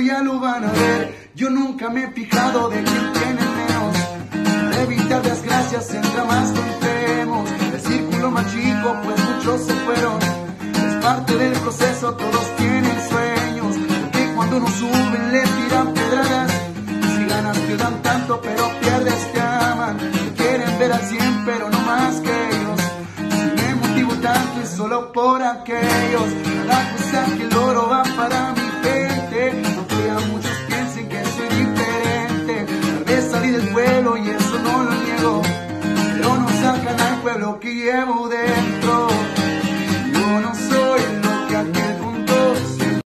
ya lo van a ver. Yo nunca me he fijado de quién tiene menos. Evitar desgracias entre más entremos. El círculo más chico, pues muchos se fueron. Es parte del proceso, todos tienen sueños. Porque cuando nos suben le tiran pedradas. Si ganas te dan tanto, pero pierdes te aman. Te quieren ver al 100, pero no más que ellos. Si me motivo tanto y solo por aquellos. La cosa que del pueblo y eso no lo niego, pero no sacan al pueblo que llevo dentro.